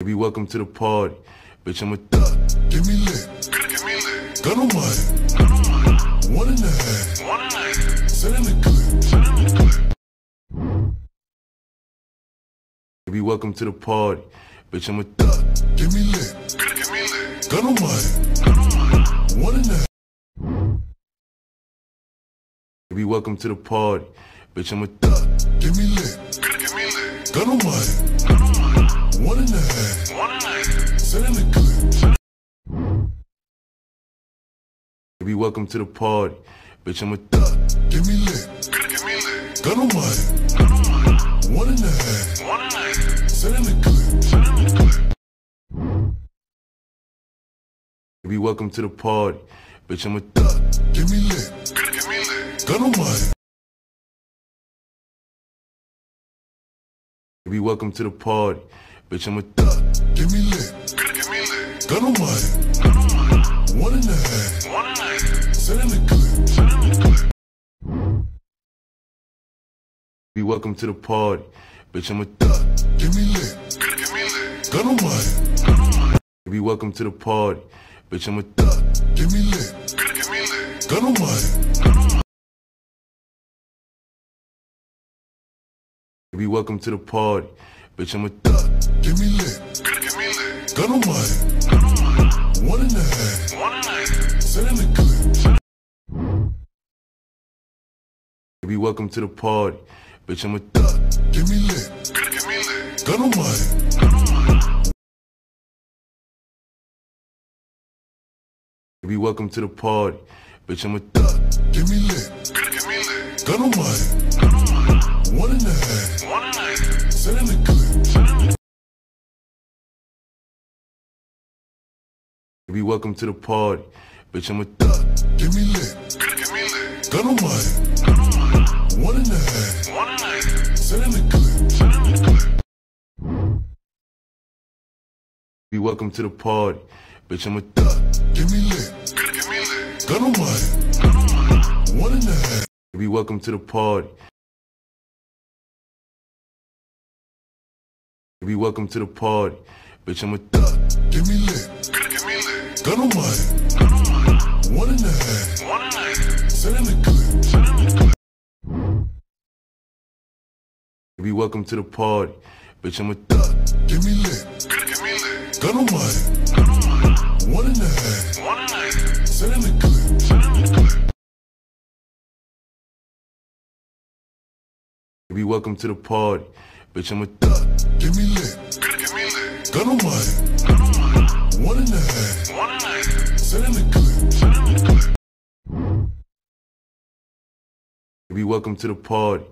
Baby, welcome to the party. Bitch, I'm a thug. Give me lit. Give me lit. Gun on my head. One and a half. One and a half. Set in the clip. Set in the clip. Baby, welcome to the party. Bitch, I'm a thug. Give me lit. Give me lit. Gun on my head. One and a half. Baby, welcome to the party. Bitch, I'm a thug. Give me lit. Give me lit. Gun on my head. One and a half. One and a half. Set in the clip. Baby, welcome to the party. Bitch, I'm a thug. Give me lit. Give me lit. Gun on my head. One and a half. One and a half. Set in the clip. Set in the clip. Baby, welcome to the party. Bitch, I'm a thug. Give me lit. Give me lit. Gun on my head. Baby, welcome to the party. Bitch, I'm a thug. Give me lit. Give me lit. Gun on my head. One and a half. One and a half. Set in the clip. Set in the clip. Baby, welcome to the party. Bitch, I'm a thug. Give me lit. Give me lit. Gun on my head. Baby, welcome to the party. Bitch, I'm a thug. Give me lit. Give me lit. Gun on my head. Baby, welcome to the party. Bitch, I'm a thug. Give me lit. Give me lit. Gun on my head. One and a half. One and a half. Set in the clip. Baby, welcome to the party. Bitch, I'm a thug. Give me lit. Give me lit. Gun on my head. Baby, welcome to the party. Bitch, I'm a thug. Give me lit. Give me lit. Gun on my head. One and a half. One and a half. Set in the clip. Baby, welcome to the party. Bitch, I'm a thug. Give me lit. Give me lit. Gun on my head. One and a half. One and a half. Set in the clip. Set in the clip. Baby, welcome to the party. Bitch, I'm a thug. Give me lit. Give me lit. Gun on my head. One and a half. Baby, welcome to the party. Baby, welcome to the party. Bitch, I'm a thug. Give me lit. Give me lit. Gun on head. One and a half. One and a half. Set in the clip. Set in the clip. Baby, welcome to the party. Bitch, I'm a thug. Give me lit. Give me lit. Gun on head. One and a half. One and a half. Set in the clip. Set in the clip. Baby, welcome to the party. Bitch, I'm a thug. Give me lit. Give me lit. Gun on my head. One and a half. One and a half. Set in the clip. Set in the clip. Baby, welcome to the party.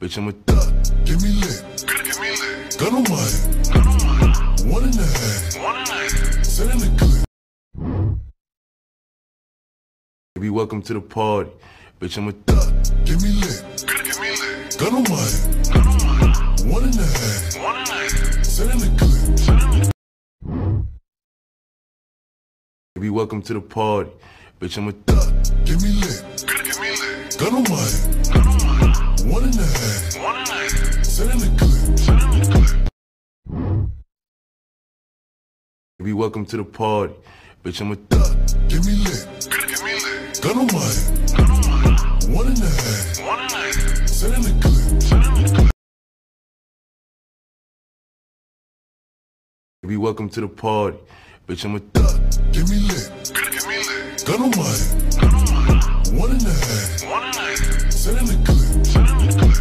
Bitch, I'm a thug. Give me lit. Give me lit. Gun on my head. One and a half. One and a half. Set in the clip. Baby, welcome to the party. Bitch, I'm a thug. Give me lit. Give me lit. Gun away. Come on my head. One and a half. One and a half. Set in the clip. Baby, welcome to the party. Bitch, I'm a thug. Give me lit. Give me lit. Gun on my head. One and a half. One and a half. Set in the clip. Set in the clip. Baby, welcome to the party. Bitch, I'm a thug. Give me lit. Give me lit. Gun on my head. One and a half. One and a half. Set in the clip. Set in the clip. Baby, welcome to the party. Bitch, I'm a thug. Give me lit. Give me lit. Gun on my head. One and a half. One and a half. Set in the clip. Set in the clip.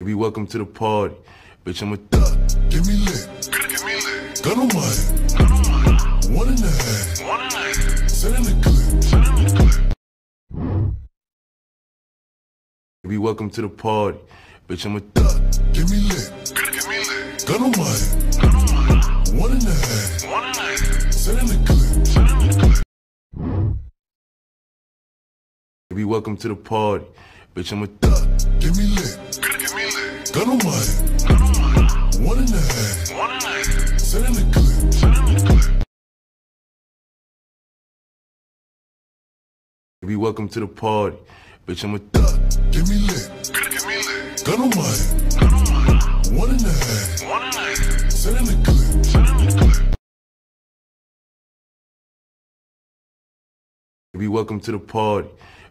Baby, welcome to the party. Bitch, I'm a thug. Give me lit. Give me lit. Gun on my head. One and a half. One and a half. Set in the clip. Set in the clip. Baby, welcome to the party. Bitch, I'm a thug. Give me lit. Give me lit. Gun on my head. One and a half. One and a half. Set in the clip. Set in the clip. Baby, welcome to the party. Bitch, I'm a thug. Give me lit. Give me lit. Gun on my head. One and a half. One and a half. Set in the clip. Set in the clip. Baby, welcome to the party. Bitch, I'm a thug. Give me lit. Give me lit. Gun on my head. One and a half. One and a half. Send in the clip. Be welcome to the party.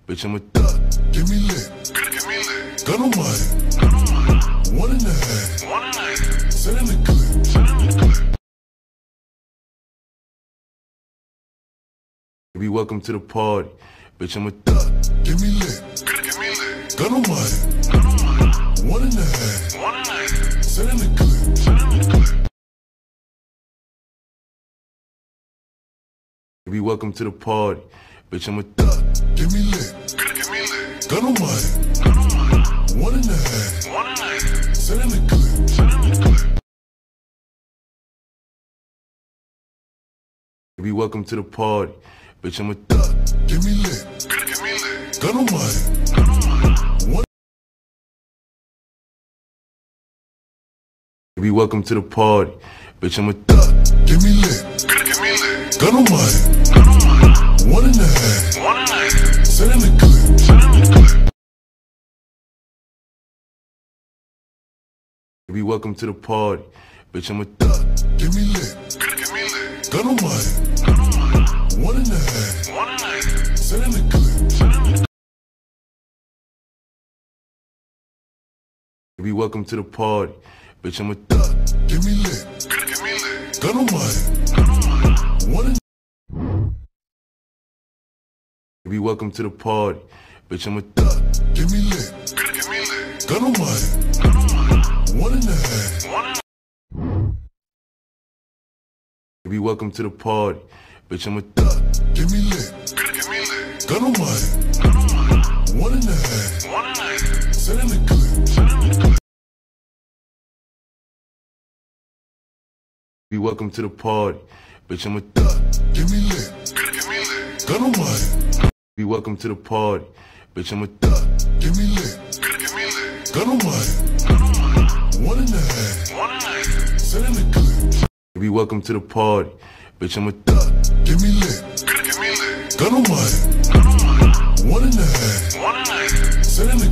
Bitch, I'm a thug. Give me lit. Give me lit. Gun on my head. Gun on my head. One and a half. One and a half. Send in the clip. Send in the clip. Be welcome to the party. Bitch, I'm a thug. Give me lit. Give me lit. Gun on my head. Gun on my head. One and a half. One and a half. Send in the clip. Send in the clip. Be welcome to the party. Bitch, I'm a thug. Give me lit. Give me lit. Gun on my head. Gun on my head. One and a half. One and a half. Send in the clip. Send in the clip. Be welcome to the party. Bitch, I'm a thug. Give me lit. Give me lit. Gun on my head. Gun on my head. One. Be welcome to the party. Bitch, I'm a thug. Give me lit. Give me lit. Gun on my head. One and a half. One and a half. Send in the clip. Send in the clip. Be welcome to the party. Bitch, I'm a thug. Give me lit. Give me lit. Gun on my head. Gun on my head. One and a half. One and a half. Send in the clip. Send the clip. Be welcome to the party. Bitch, I'm a thug. Give me lit. Give me lit. Gun on my head. Gun on my head. One and be welcome to the party. Bitch, I'm a thug. Give me lit. Give me lit. Gun on my head. Gun on my head. One and a half. One and a Be welcome to the party. Bitch, I'm a thug. Give me lit. Give me lit. Gun on my head. Gun on my head. One and a half. One and a half. Send in the clip. Send in the clip. Be welcome to the party. Bitch, I'm a thug. Give me lit. Give me lit. Gun on my head. Welcome to the party. Bitch, I'm a thug. Give me lit. Give me lit. Gun on my head. Gun on my head. One and a half. One and a half. Send in the clip. Be welcome to the party. Bitch, I'm a thug. Give me lit. Give me lit. Gun on my head. Gun on my head. One and a half. One and a half. Send in the.